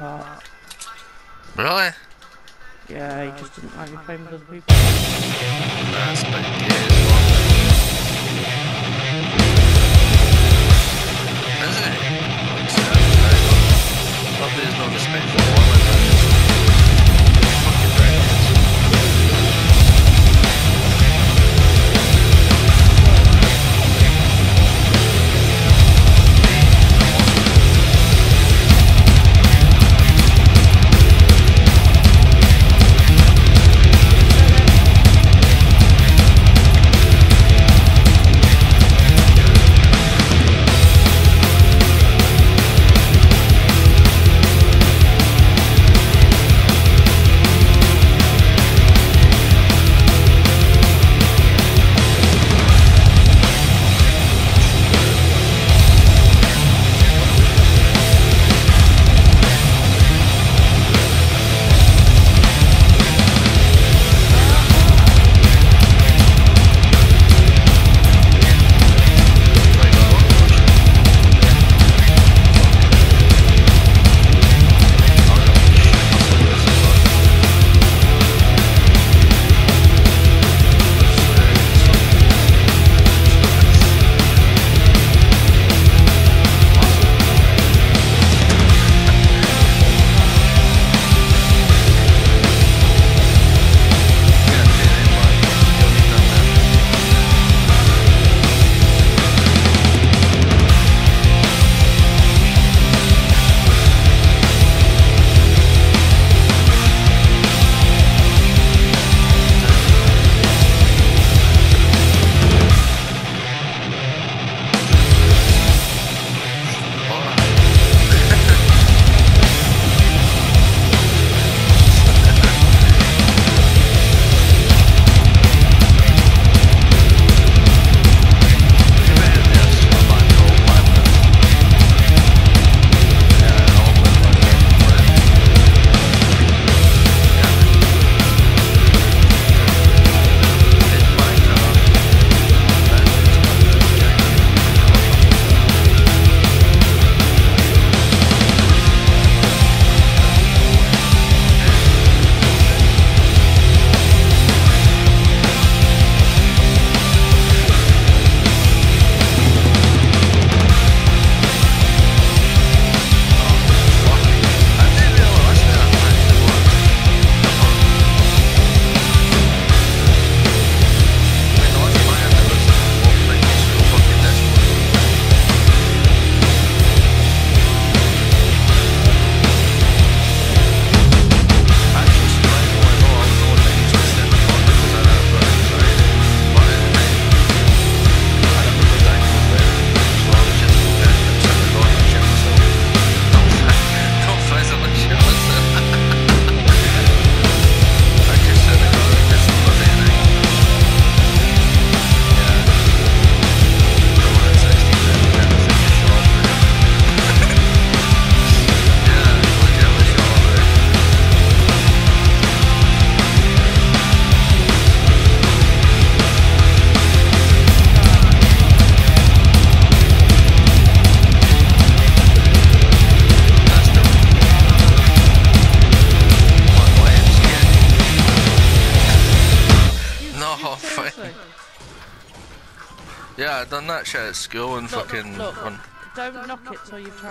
apart. Really? Yeah, he just didn't like me playing with other people. That's. Isn't it? Like, so, there's no respect for one Yeah, I done that shit at school and look, fucking. Look, look. On... Don't, knock, it till you've.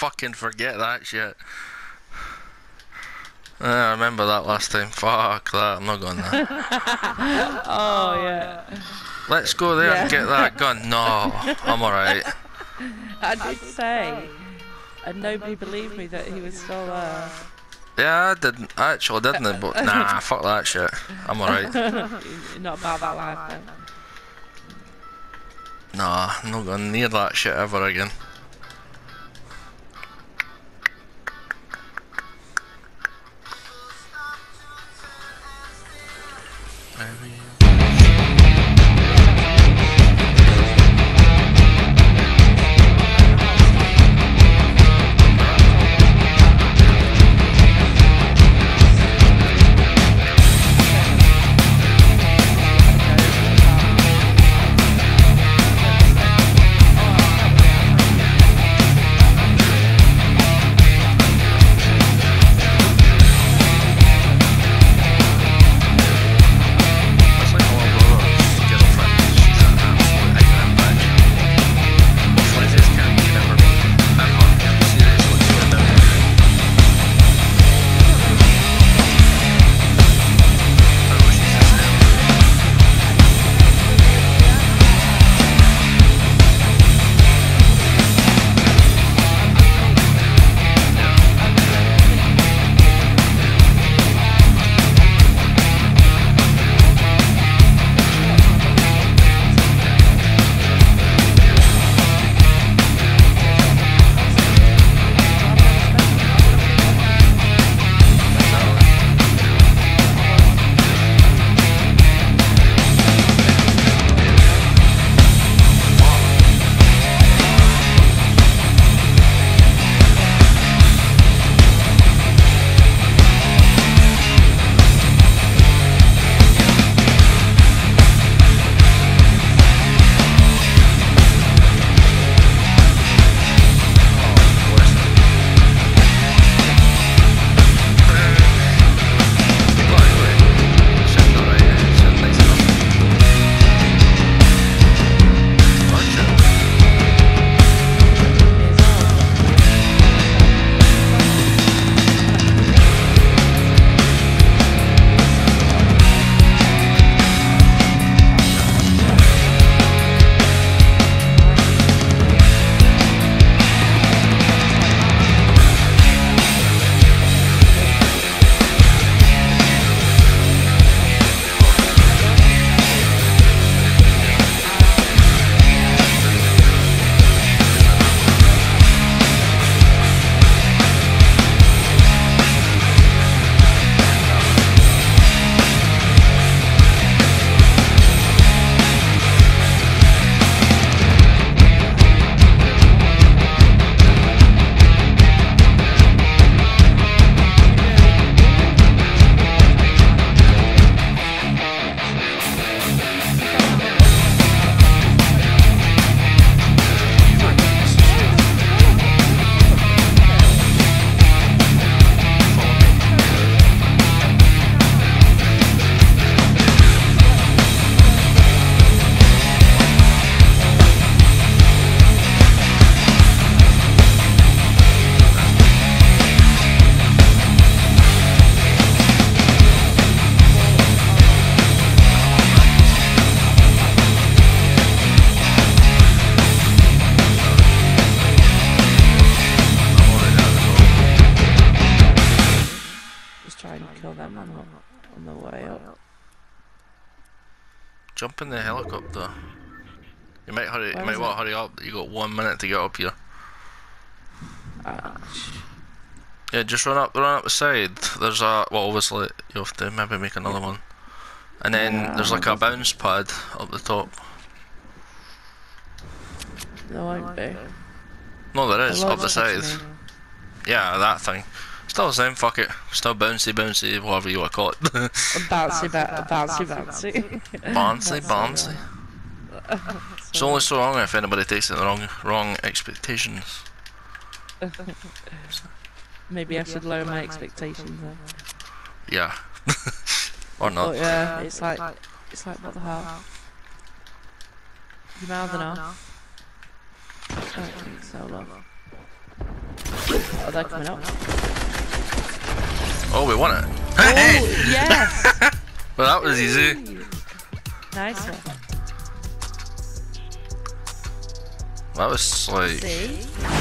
Fucking forget that shit. Uh, I remember that last time. Fuck that. I'm not going there. Oh yeah, Let's go there and get that gun. No. I'm alright. I did say, and nobody believed me that he was still there. Yeah, I didn't. I actually didn't. But nah, fuck that shit. I'm alright. Not about that life then. Nah, I'm not going near that shit ever again. Jump in the helicopter. You might hurry. Where might is want to hurry up. You got one minute to get up here. Ouch. Yeah, just run up, run up the side. There's a well, obviously you have to maybe make another one, and then Yeah, there's like a bounce pad up the top. There won't be. No, there is up the side. Yeah, that thing. Still the same. Fuck it. Still bouncy, bouncy, whatever you want to call it. Bouncy, ba- bouncy, bouncy. bouncy, bouncy. It's only so long if anybody takes it the wrong, wrong expectations. Maybe I should lower my expectations then. Yeah. or Oh not. yeah, it's like, it's like what the hell? You mouthing off? I don't think so, love. Oh, they're coming up. Oh, we won it. Oh, yes! well, that was easy. Nice one. That was like. See? Fuck hell.